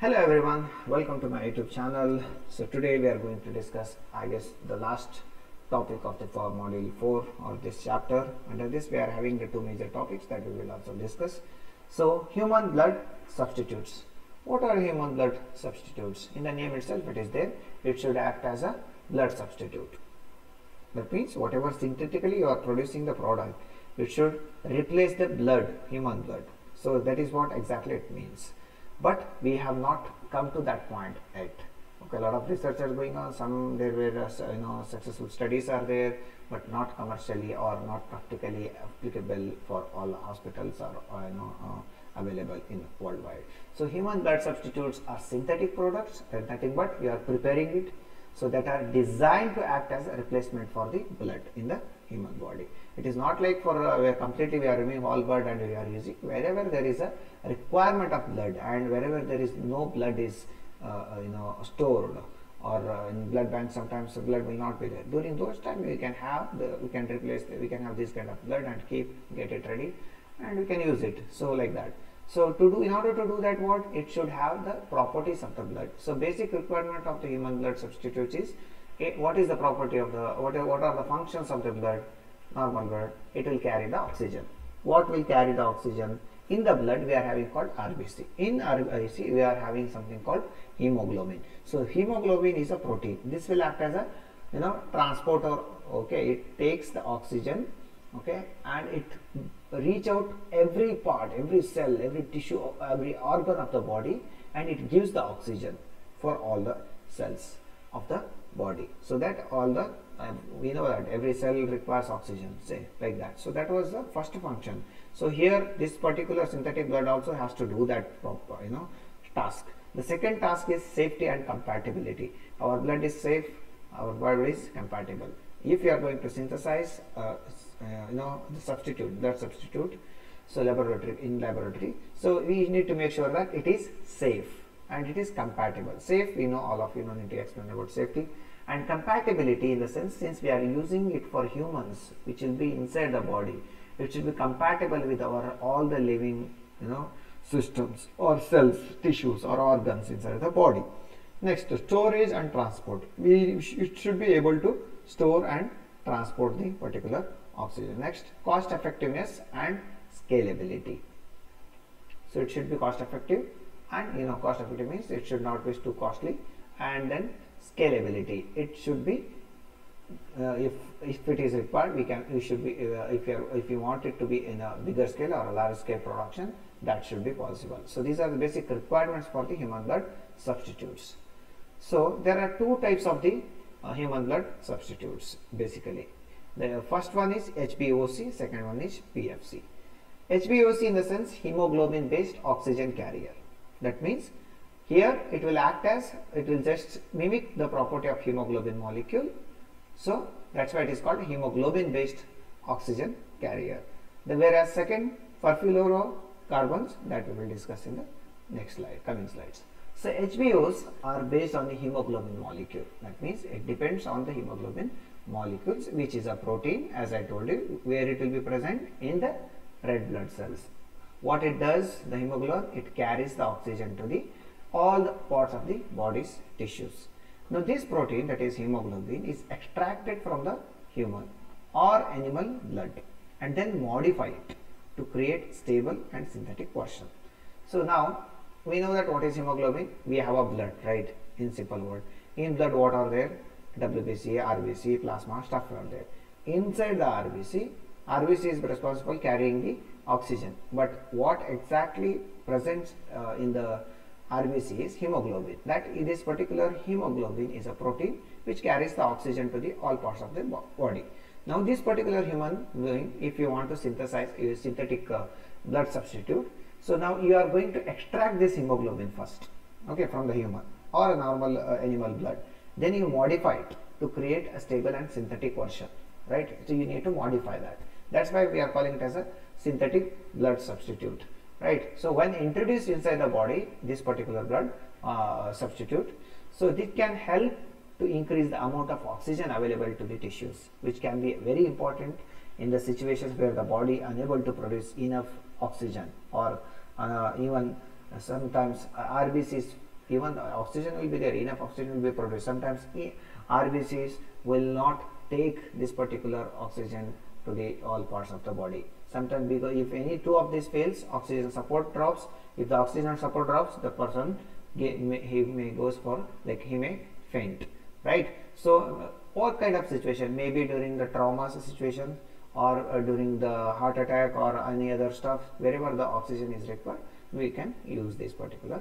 Hello everyone, welcome to my YouTube channel. So today we are going to discuss, I guess, the last topic of the for module 4 or this chapter. Under this we are having the two major topics that we will also discuss. So human blood substitutes. What are human blood substitutes? In the name itself it is there. It should act as a blood substitute. That means whatever synthetically you are producing the product, it should replace the blood, human blood. So that is what exactly it means but we have not come to that point yet. Okay a lot of research are going on. Some there were uh, you know successful studies are there but not commercially or not practically applicable for all hospitals or, or you know uh, available in worldwide. So human blood substitutes are synthetic products nothing but we are preparing it. So that are designed to act as a replacement for the blood in the human body. It is not like for uh, we are completely we are removing all blood and we are using wherever there is a requirement of blood and wherever there is no blood is uh, uh you know stored or uh, in blood bank sometimes the blood will not be there. During those time we can have the we can replace the, we can have this kind of blood and keep get it ready and we can use it. So like that. So to do in order to do that what it should have the properties of the blood. So basic requirement of the human blood substitutes is okay, what is the property of the what are, what are the functions of the blood normal blood it will carry the oxygen what will carry the oxygen in the blood we are having called RBC. In RBC we are having something called hemoglobin. So hemoglobin is a protein. This will act as a you know transporter. Okay, it takes the oxygen. Okay, and it reach out every part, every cell, every tissue, every organ of the body, and it gives the oxygen for all the cells of the body. So that all the uh, we know that every cell requires oxygen, say like that. So that was the first function so here this particular synthetic blood also has to do that you know, task. The second task is safety and compatibility. Our blood is safe, our blood is compatible. If you are going to synthesize, uh, uh, you know, the substitute, blood substitute, so laboratory in laboratory, so we need to make sure that it is safe and it is compatible. Safe, we know all of you don't need to explain about safety and compatibility in the sense since we are using it for humans, which will be inside the body it should be compatible with our all the living you know systems or cells tissues or organs inside the body. Next storage and transport. We it should be able to store and transport the particular oxygen. Next cost effectiveness and scalability. So it should be cost effective and you know cost effective means it should not be too costly. And then scalability. It should be uh, if if it is required we can we should be uh, if you if you want it to be in a bigger scale or a large scale production that should be possible. So these are the basic requirements for the human blood substitutes. So there are two types of the uh, human blood substitutes basically. The first one is HBOC second one is PFC HBOC in the sense hemoglobin based oxygen carrier. That means here it will act as it will just mimic the property of hemoglobin molecule so that's why it is called hemoglobin based oxygen carrier. The whereas second perfluorocarbons that we will discuss in the next slide, coming slides. So HBOs are based on the hemoglobin molecule. That means it depends on the hemoglobin molecules which is a protein as I told you where it will be present in the red blood cells. What it does the hemoglobin it carries the oxygen to the all the parts of the body's tissues. Now this protein that is hemoglobin is extracted from the human or animal blood and then modify it to create stable and synthetic version. So now we know that what is hemoglobin? We have a blood, right? In simple word. In blood what are there? WBC, RBC, plasma, stuff are there. Inside the RBC, RBC is responsible carrying the oxygen. But what exactly presents uh, in the RBC is hemoglobin. That this particular hemoglobin is a protein which carries the oxygen to the all parts of the body. Now this particular human being, if you want to synthesize a synthetic uh, blood substitute, so now you are going to extract this hemoglobin first, okay, from the human or a normal uh, animal blood. Then you modify it to create a stable and synthetic version, right? So you need to modify that. That's why we are calling it as a synthetic blood substitute right? So when introduced inside the body this particular blood uh, substitute so this can help to increase the amount of oxygen available to the tissues which can be very important in the situations where the body unable to produce enough oxygen or uh, even sometimes RBCs even oxygen will be there enough oxygen will be produced. Sometimes rbcs will not take this particular oxygen to the all parts of the body sometimes because if any two of these fails oxygen support drops. If the oxygen support drops the person may, he may goes for like he may faint right? So uh, what kind of situation maybe during the trauma situation or uh, during the heart attack or any other stuff wherever the oxygen is required we can use these particular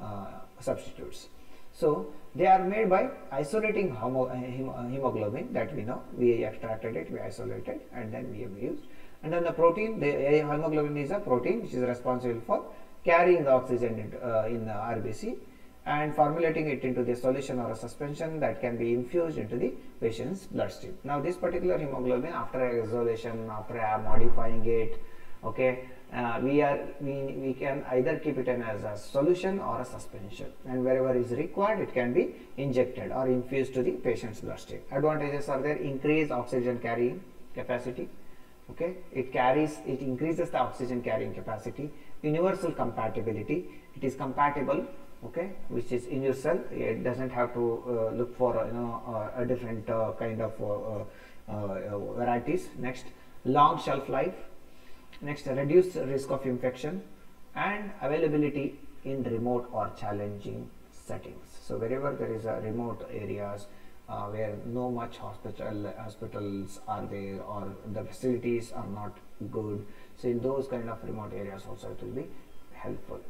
uh, substitutes. So they are made by isolating homo, uh, uh, hemoglobin that we know we extracted it we isolated and then we have used and then the protein the hemoglobin is a protein which is responsible for carrying the oxygen in, uh, in the RBC and formulating it into the solution or a suspension that can be infused into the patient's bloodstream. Now this particular hemoglobin after isolation, after modifying it, okay, uh, we are we, we can either keep it in as a solution or a suspension and wherever is required it can be injected or infused to the patient's bloodstream. Advantages are there increased oxygen carrying capacity, okay, it carries it increases the oxygen carrying capacity, universal compatibility, it is compatible okay which is in your cell. It doesn't have to uh, look for uh, you know uh, a different uh, kind of varieties. Next long shelf life. Next reduced risk of infection and availability in remote or challenging settings. So wherever there is a remote areas where no much hospital hospitals are there or the facilities are not good so in those kind of remote areas also it will be helpful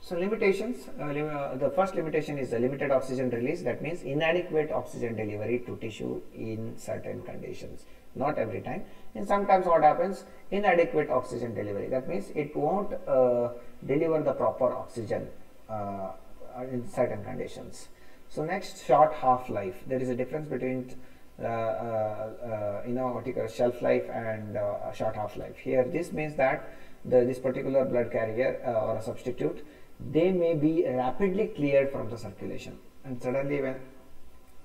so limitations, uh, lim uh, the first limitation is the limited oxygen release. That means inadequate oxygen delivery to tissue in certain conditions. Not every time. And sometimes what happens, inadequate oxygen delivery. That means it won't uh, deliver the proper oxygen uh, in certain conditions. So next, short half-life. There is a difference between uh, uh, you know what you call shelf life and short half-life. Here, this means that the, this particular blood carrier or a substitute they may be rapidly cleared from the circulation and suddenly when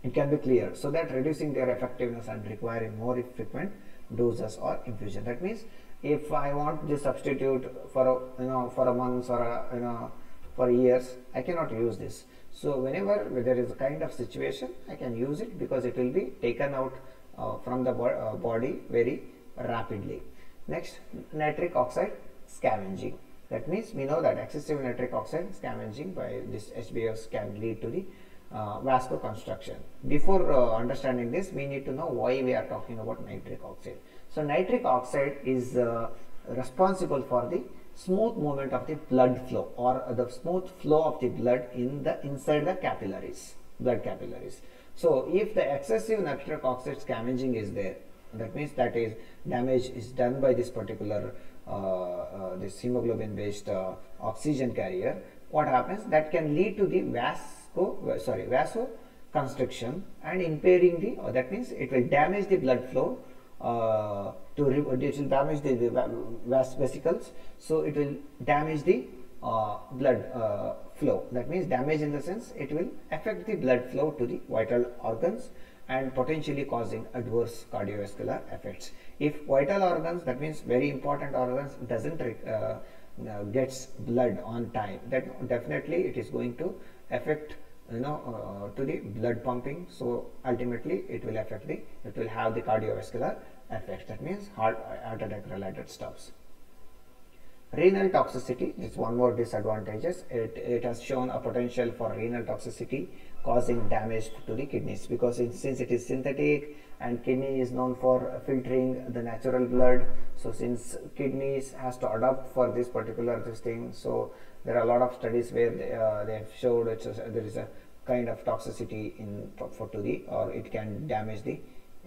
it can be cleared so that reducing their effectiveness and requiring more frequent doses or infusion that means if i want this substitute for a, you know for a month or a, you know for years i cannot use this so whenever there is a kind of situation i can use it because it will be taken out uh, from the bo uh, body very rapidly next nitric oxide scavenging that means we know that excessive nitric oxide scavenging by this HBS can lead to the uh, vasoconstriction. Before uh, understanding this, we need to know why we are talking about nitric oxide. So nitric oxide is uh, responsible for the smooth movement of the blood flow or the smooth flow of the blood in the inside the capillaries, blood capillaries. So if the excessive nitric oxide scavenging is there, that means that is damage is done by this particular uh, uh, this hemoglobin based uh, oxygen carrier what happens that can lead to the vasco sorry vasoconstriction and impairing the uh, that means it will damage the blood flow uh, to it will damage the, the vesicles so it will damage the uh, blood flow that means damage in the sense it will affect the blood flow to the vital organs and potentially causing adverse cardiovascular effects. If vital organs, that means very important organs, doesn't uh, uh, gets blood on time, then definitely it is going to affect you know uh, to the blood pumping. So ultimately, it will affect the it will have the cardiovascular effects. That means heart heart attack related stuffs. Renal toxicity is one more disadvantages. It, it has shown a potential for renal toxicity causing damage to the kidneys because it, since it is synthetic and kidney is known for filtering the natural blood so since kidneys has to adapt for this particular this thing so there are a lot of studies where they, uh, they have showed a, there is a kind of toxicity in for to the or it can damage the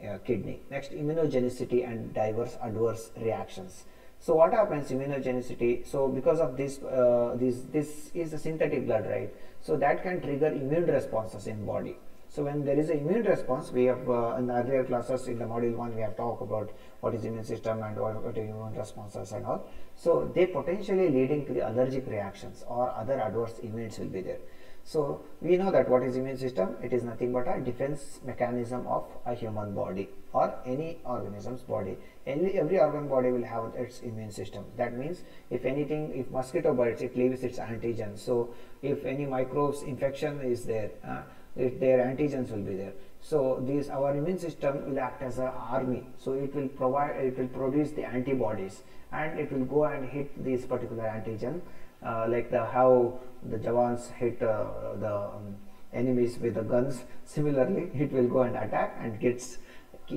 uh, kidney next immunogenicity and diverse adverse reactions so what happens immunogenicity? So because of this, uh, this this is a synthetic blood, right? So that can trigger immune responses in body. So when there is an immune response, we have uh, in the earlier classes in the module one we have talked about what is immune system and what, what immune responses and all. So they potentially leading to the allergic reactions or other adverse events will be there. So we know that what is immune system? It is nothing but a defense mechanism of a human body or any organism's body. Any, every organ body will have its immune system. That means if anything, if mosquito bites, it leaves its antigen. So if any microbes infection is there, uh, if their antigens will be there. So this our immune system will act as an army. So it will provide, it will produce the antibodies and it will go and hit this particular antigen uh, like the how the Jawans hit uh, the um, enemies with the guns. Similarly, it will go and attack and gets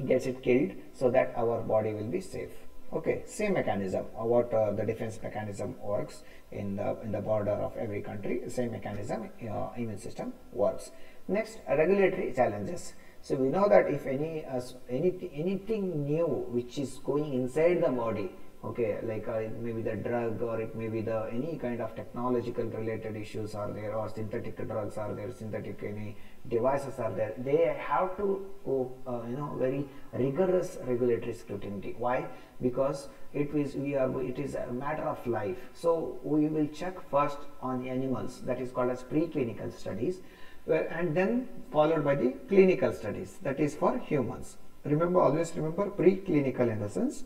gets it killed so that our body will be safe. Okay, same mechanism. Uh, what uh, the defense mechanism works in the in the border of every country. Same mechanism. Uh, immune system works. Next, regulatory challenges. So we know that if any uh, any anything new which is going inside the body okay like uh, it may be the drug or it may be the any kind of technological related issues are there or synthetic drugs are there synthetic any devices are there. They have to go uh, you know very rigorous regulatory scrutiny. Why? Because it is we are it is a matter of life. So we will check first on animals that is called as preclinical studies and then followed by the clinical studies that is for humans. Remember always remember preclinical in the sense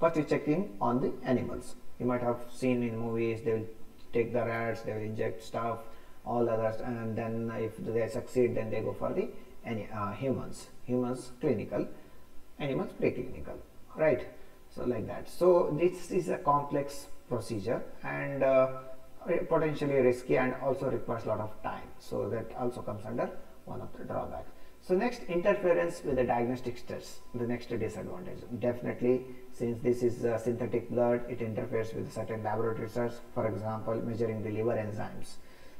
First is checking on the animals. You might have seen in movies they will take the rats, they will inject stuff, all others, and then if they succeed, then they go for the any uh, humans. Humans clinical, animals preclinical, right? So like that. So this is a complex procedure and uh, potentially risky and also requires a lot of time. So that also comes under one of the drawbacks. So next interference with the diagnostic tests, the next disadvantage. Definitely since this is uh, synthetic blood, it interferes with certain laboratory tests, for example, measuring the liver enzymes.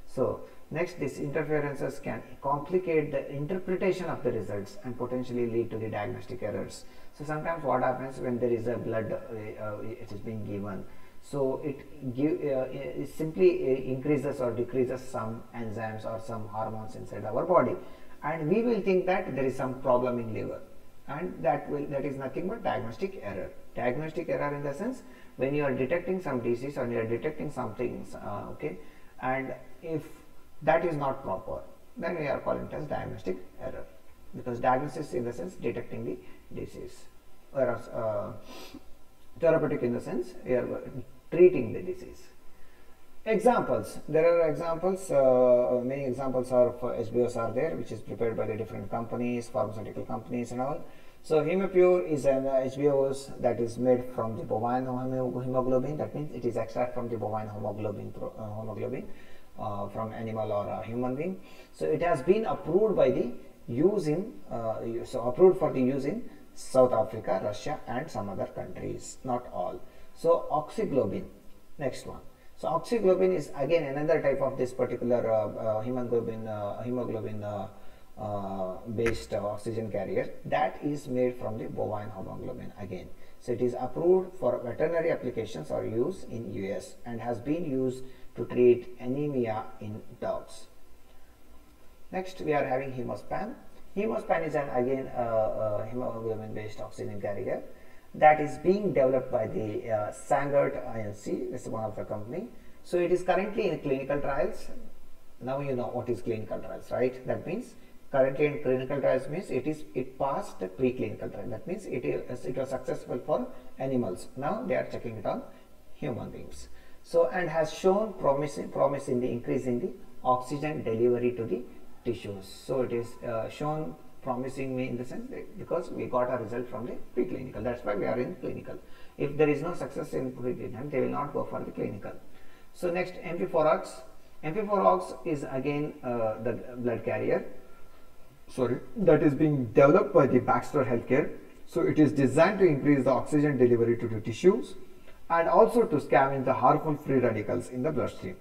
So next these interferences can complicate the interpretation of the results and potentially lead to the diagnostic errors. So sometimes what happens when there is a blood, uh, uh, it is being given, so it, give, uh, it simply uh, increases or decreases some enzymes or some hormones inside our body and we will think that there is some problem in liver. And that will that is nothing but diagnostic error. Diagnostic error in the sense when you are detecting some disease or you are detecting something uh, okay and if that is not proper then we are calling it as diagnostic error. Because diagnosis in the sense detecting the disease. Whereas uh, therapeutic in the sense we are treating the disease Examples. There are examples, uh, many examples of HBOs are there, which is prepared by the different companies, pharmaceutical companies and all. So Hemopure is an HBOs that is made from the bovine hemoglobin. That means it is extracted from the bovine hemoglobin, uh, hemoglobin uh, from animal or human being. So it has been approved by the use in, uh, so approved for the use in South Africa, Russia and some other countries, not all. So oxyglobin, next one. So oxyglobin is again another type of this particular uh, uh, hemoglobin, uh, hemoglobin uh, uh, based oxygen carrier that is made from the bovine hemoglobin again. So it is approved for veterinary applications or use in US and has been used to treat anemia in dogs. Next we are having hemospan. Hemospan is an again uh, hemoglobin based oxygen carrier that is being developed by the uh, Sangart INC, is one of the company. So it is currently in clinical trials. Now you know what is clinical trials, right? That means currently in clinical trials means it is it passed the preclinical trial. That means it is it was successful for animals. Now they are checking it on human beings. So and has shown promise promise in the increase in the oxygen delivery to the tissues. So it is uh, shown promising me in the sense that because we got a result from the preclinical. That's why we are in clinical. If there is no success in preclinical, they will not go for the clinical. So next MP4OX. MP4OX is again uh, the blood carrier. Sorry, that is being developed by the Baxter Healthcare. So it is designed to increase the oxygen delivery to the tissues and also to scavenge the harmful free radicals in the bloodstream.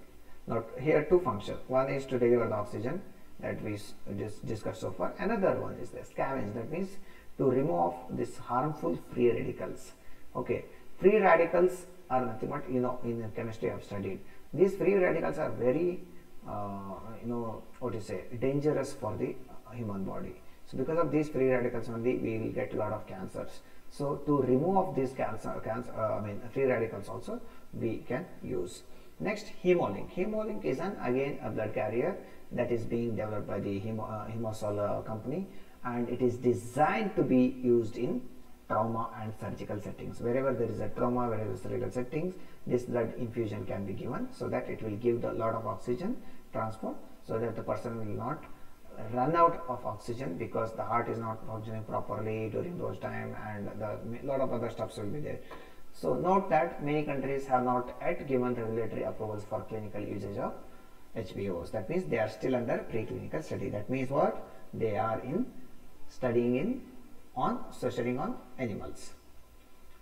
Now here two functions. One is to deliver the oxygen that we just discussed so far. Another one is the scavenge that means to remove this harmful free radicals. Okay, free radicals are nothing but you know in chemistry I have studied. These free radicals are very uh, you know what to say dangerous for the human body. So because of these free radicals only we will get a lot of cancers. So to remove these cancer, cancer uh, I mean free radicals also we can use. Next, Hemolink. Hemolink is an again a blood carrier that is being developed by the Hemo, uh, Hemosol company and it is designed to be used in trauma and surgical settings. Wherever there is a trauma, wherever there is surgical settings, this blood infusion can be given so that it will give a lot of oxygen transport so that the person will not run out of oxygen because the heart is not functioning properly during those time and the lot of other stuffs will be there. So note that many countries have not yet given regulatory approvals for clinical usage of HBOs. That means they are still under preclinical study. That means what? They are in studying in on studying on animals.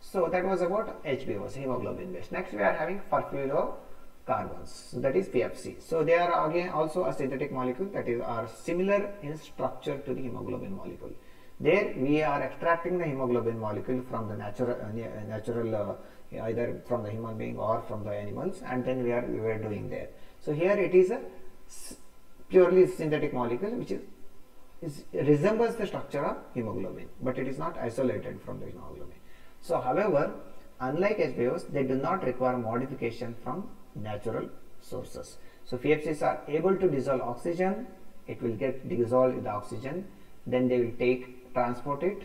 So that was about HBOs, hemoglobin based. Next we are having perfluorocarbons. So that is PFC. So they are again also a synthetic molecule that is are similar in structure to the hemoglobin molecule. There we are extracting the hemoglobin molecule from the natural uh, natural uh, either from the human being or from the animals and then we are we were doing there. So here it is a purely synthetic molecule which is is, resembles the structure of hemoglobin, but it is not isolated from the hemoglobin. So, however, unlike HBOs, they do not require modification from natural sources. So, PFCs are able to dissolve oxygen, it will get dissolved in the oxygen, then they will take, transport it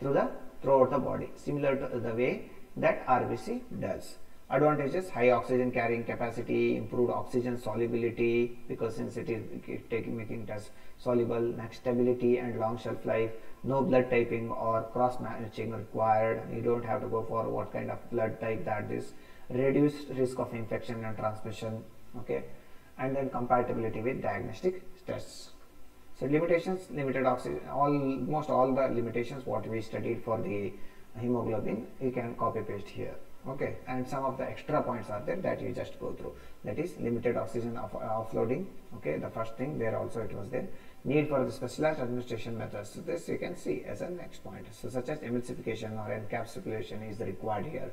through the, throughout the body, similar to the way that RBC does. Advantages high oxygen carrying capacity, improved oxygen solubility because since it is taking making it as soluble, next stability and long shelf life, no blood typing or cross matching required. You don't have to go for what kind of blood type that is. Reduced risk of infection and transmission. Okay, and then compatibility with diagnostic tests. So limitations, limited oxygen, almost all the limitations what we studied for the hemoglobin, you can copy paste here okay? And some of the extra points are there that you just go through. That is limited oxygen off, offloading okay? The first thing there also it was there. Need for the specialized administration methods. So this you can see as a next point. So such as emulsification or encapsulation is required here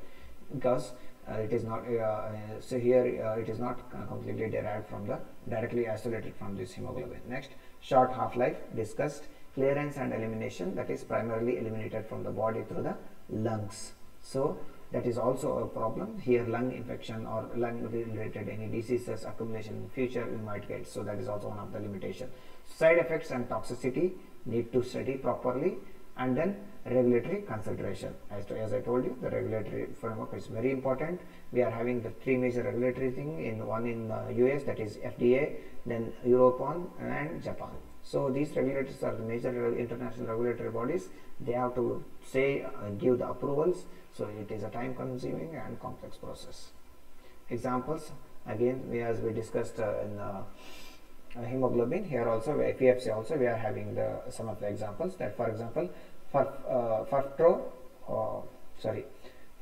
because uh, it is not uh, uh so here uh, it is not uh, completely derived from the directly isolated from this hemoglobin. Next short half-life discussed clearance and elimination that is primarily eliminated from the body through the lungs. So that is also a problem. Here lung infection or lung related any diseases accumulation in future we might get. So that is also one of the limitation. Side effects and toxicity need to study properly and then regulatory consideration. As, to, as I told you the regulatory framework is very important. We are having the three major regulatory thing in one in uh, US that is FDA then European and Japan. So these regulators are the major international regulatory bodies. They have to say uh, give the approvals so it is a time consuming and complex process. Examples again we as we discussed uh, in uh hemoglobin here also PFC also we are having the some of the examples that for example for uh, Furftro uh, sorry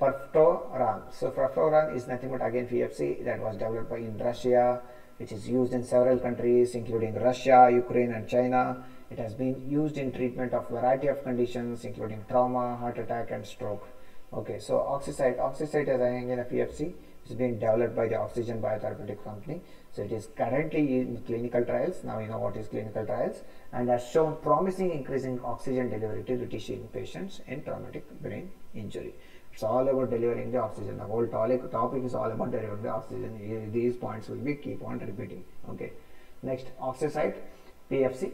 Perftoran. So Perftoran is nothing but again PFC that was developed by in Russia which is used in several countries including Russia, Ukraine and China. It has been used in treatment of variety of conditions including trauma, heart attack and stroke. Okay, so oxycyte, oxycyte as again a PFC is being developed by the Oxygen Biotherapeutic Company. So it is currently in clinical trials. Now you know what is clinical trials and has shown promising increasing oxygen delivery to the tissue in patients in traumatic brain injury. It's all about delivering the oxygen. The whole topic, is all about delivering the oxygen. These points will be keep on repeating. Okay. Next, oxycyte PFC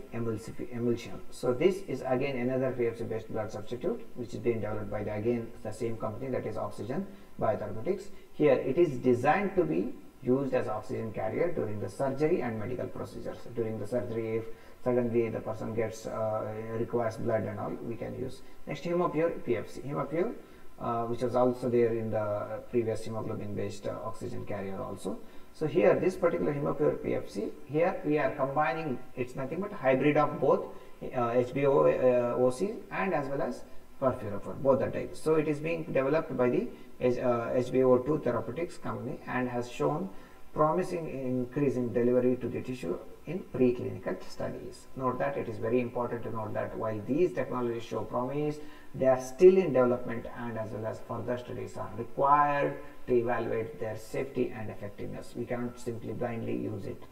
emulsion. So this is again another PFC based blood substitute which is being developed by the again the same company that is Oxygen Biotherapeutics. Here it is designed to be used as oxygen carrier during the surgery and medical procedures. During the surgery if suddenly the person gets uh, requires blood and all we can use. Next Hemopure PFC. Hemopure uh, which was also there in the previous hemoglobin based uh, oxygen carrier also. So here this particular Hemopure PFC, here we are combining, it's nothing but hybrid of both uh, HBO uh, OC and as well as perfluorophore, both the types. So it is being developed by the uh, HBO2 Therapeutics company and has shown promising increase in delivery to the tissue in preclinical studies. Note that it is very important to note that while these technologies show promise, they are still in development and as well as further studies are required to evaluate their safety and effectiveness. We cannot simply blindly use it.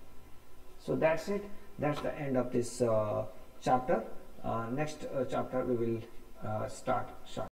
So that's it. That's the end of this uh, chapter. Uh, next uh, chapter we will uh, start short.